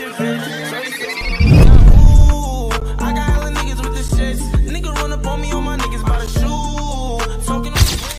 your bitch,